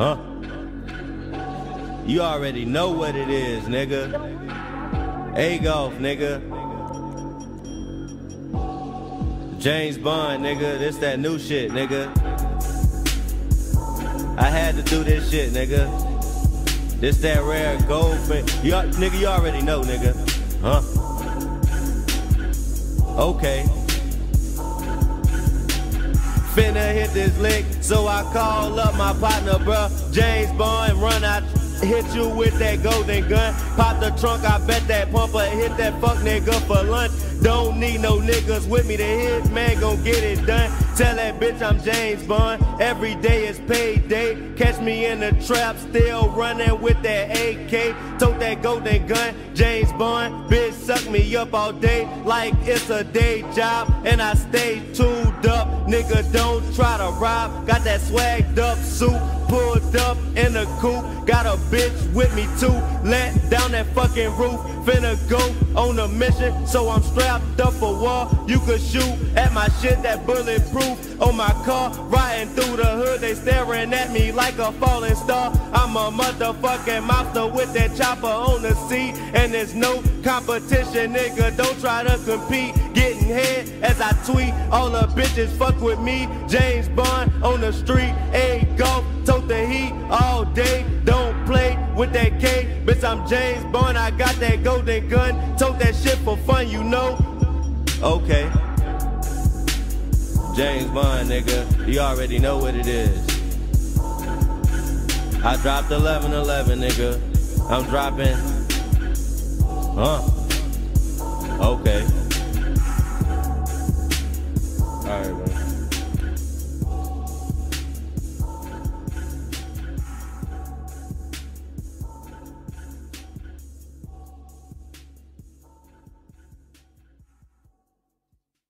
Huh? You already know what it is, nigga. A golf, nigga. James Bond, nigga. This that new shit, nigga. I had to do this shit, nigga. This that rare gold. You, nigga, you already know, nigga. Huh? Okay. Finna hit this lick, so I call up my partner, bruh. James Bond, run out hit you with that golden gun. Pop the trunk, I bet that pumper hit that fuck nigga for lunch. Don't need no niggas with me to hit, man, gon' get it done. Tell that bitch I'm James Bond. Every day is payday. Catch me in the trap, still running with that AK. Tote that golden gun, James Bond. Bitch, suck me up all day like it's a day job. And I stay tuned up. Nigga, don't try to rob. Got that swagged up suit pulled up in a coupe. Got a bitch with me too. Let down that fucking roof. Finna go on a mission, so I'm strapped up a wall. You could shoot at my shit that bulletproof on my car. Riding through the hood, they staring at me like a falling star. I'm a motherfucking monster with that chopper on the seat. And there's no competition, nigga. Don't try to compete. Getting head as I tweet. All the bitches fuck with me. James Bond on the street. A golf, tote the heat all day. Don't play with that K. Bitch, I'm James Bond. I got that golden gun. Tote that shit for fun, you know. Okay. James Bond, nigga. You already know what it is. I dropped 11 11, nigga. I'm dropping. Huh.